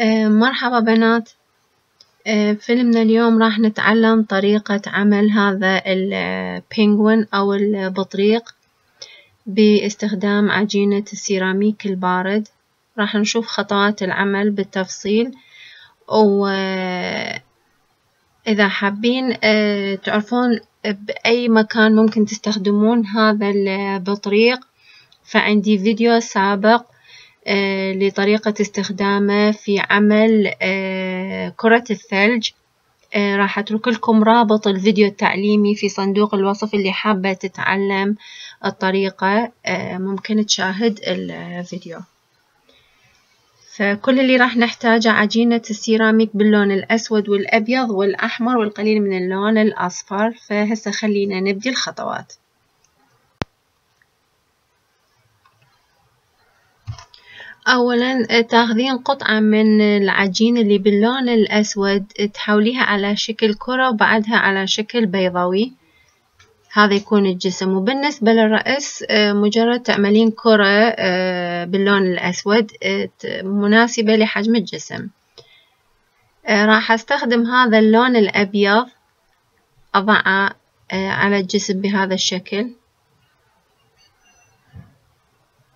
آه، مرحبا بنات. آه، فيلمنا اليوم راح نتعلم طريقة عمل هذا البينغوين أو البطريق باستخدام عجينة السيراميك البارد. راح نشوف خطوات العمل بالتفصيل. وإذا حابين تعرفون بأي مكان ممكن تستخدمون هذا البطريق. فعندي فيديو سابق آه، لطريقة استخدامه في عمل آه، كرة الثلج. آه، راح أترك لكم رابط الفيديو التعليمي في صندوق الوصف اللي حابة تتعلم الطريقة. ممكن تشاهد الفيديو. فكل اللي راح نحتاجه عجينة السيراميك باللون الأسود والأبيض والأحمر والقليل من اللون الأصفر. فهسه خلينا نبدي الخطوات. أولا تاخذين قطعة من العجين اللي باللون الأسود تحوليها على شكل كرة وبعدها على شكل بيضاوي. هذا يكون الجسم. وبالنسبة للرأس مجرد تعملين كرة باللون الأسود مناسبة لحجم الجسم. راح أستخدم هذا اللون الأبيض أضعه على الجسم بهذا الشكل.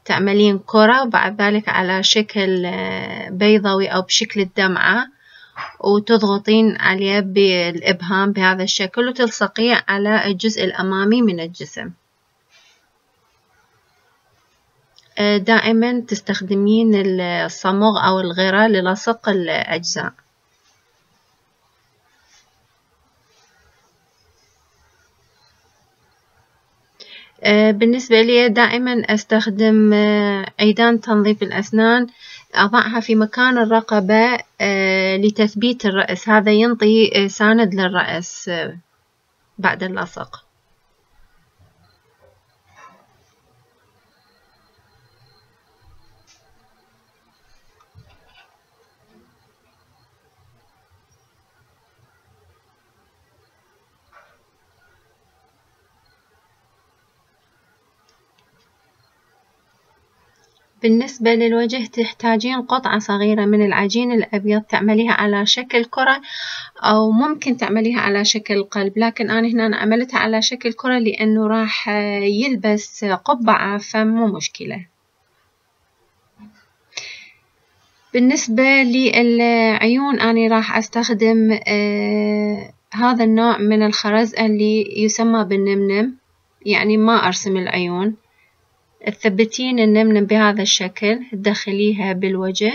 تعملين كرة وبعد ذلك على شكل آه، بيضاوي أو بشكل الدمعة وتضغطين عليه بالإبهام بهذا الشكل وتلصقيه على الجزء الأمامي من الجسم. آه، دائما تستخدمين الصمغ أو الغيرة للصق الأجزاء. بالنسبة لي دائما أستخدم آه، عيدان تنظيف الأسنان أضعها في مكان الرقبة آه، لتثبيت الرأس. هذا ينطي ساند للرأس بعد اللصق بالنسبة للوجه تحتاجين قطعة صغيرة من العجين الأبيض تعمليها على شكل كرة أو ممكن تعمليها على شكل قلب. لكن أنا هنا عملتها على شكل كرة لأنه راح يلبس قبعة فمو مشكلة. بالنسبة للعيون أنا راح أستخدم آه هذا النوع من الخرز اللي يسمى بالنمنم يعني ما أرسم العيون. تثبتين النمنم بهذا الشكل تدخليها بالوجه.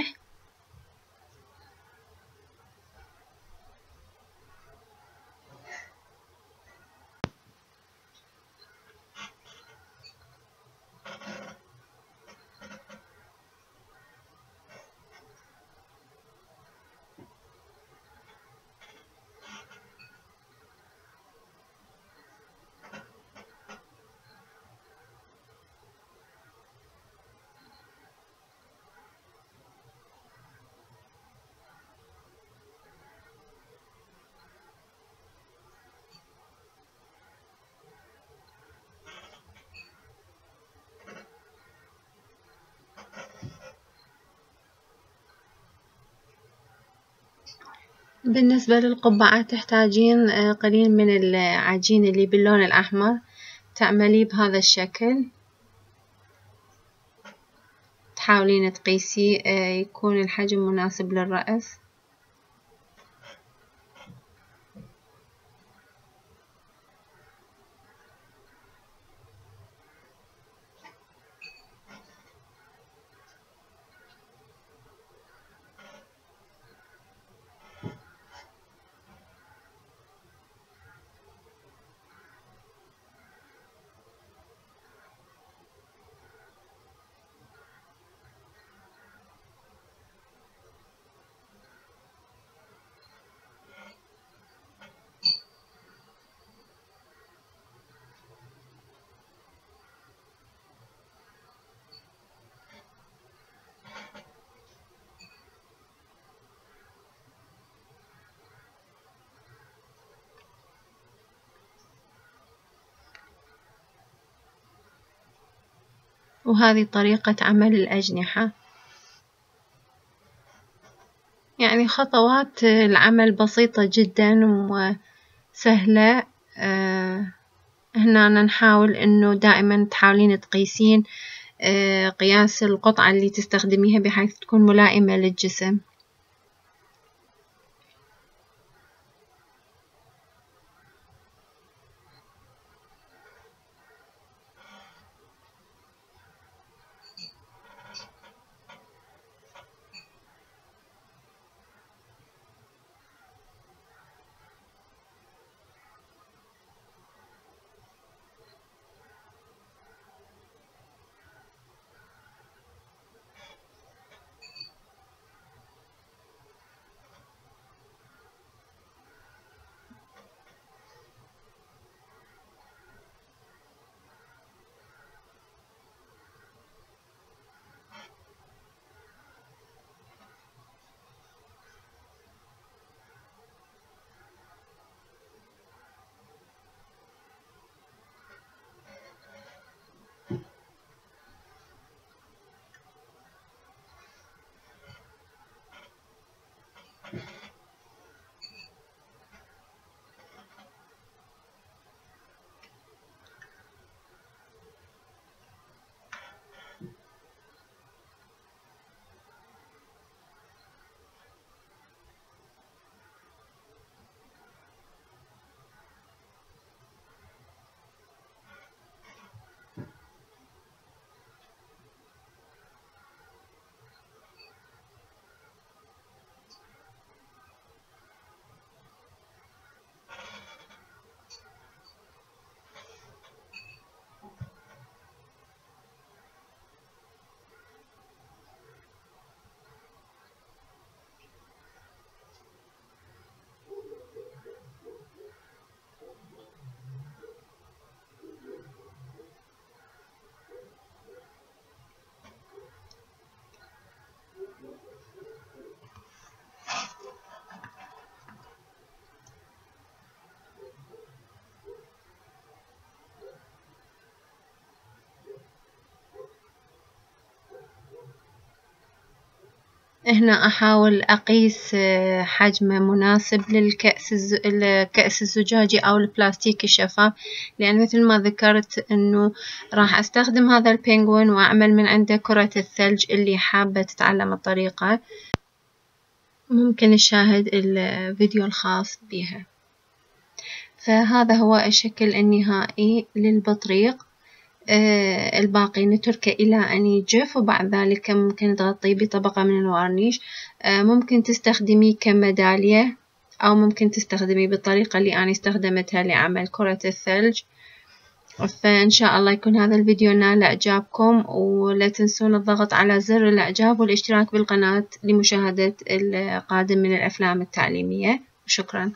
بالنسبة للقبعة تحتاجين آه، قليل من العجين اللي باللون الأحمر. تعمليه بهذا الشكل. تحاولين تقيسيه آه، يكون الحجم مناسب للرأس. وهذه طريقة عمل الأجنحة خطوات العمل بسيطة جدا وسهلة آه، هنا نحاول إنه دائما تحاولين تقيسين آه، قياس القطعة اللي تستخدميها بحيث تكون ملائمة للجسم. هنا أحاول أقيس آه، حجم مناسب للكأس. الكأس الزجاجي أو البلاستيكي الشفاف. لأن مثل ما ذكرت إنه راح أستخدم هذا البنغوين وأعمل من عنده كرة الثلج اللي حابة تتعلم الطريقة. ممكن نشاهد الفيديو الخاص بها. فهذا هو الشكل النهائي للبطريق. الباقي نتركه إلى أن يجف وبعد ذلك ممكن تغطيه بطبقة من الوارنيش آه، ممكن تستخدميه كميدالية أو ممكن تستخدميه بالطريقة اللي أنا استخدمتها لعمل كرة الثلج. فإن شاء الله يكون هذا الفيديو نال إعجابكم ولا تنسون الضغط على زر الإعجاب والاشتراك بالقناة لمشاهدة القادم من الأفلام التعليمية. وشكرا